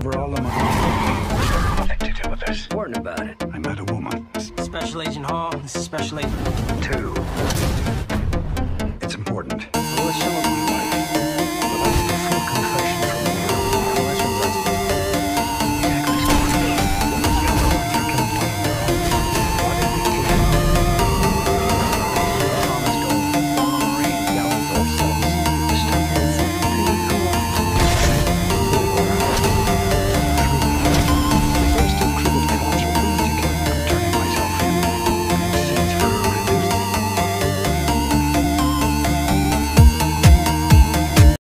for all of my... Nothing to do with this. Warn about it. I met a woman. Special Agent Hall, this is Special Agent. Two.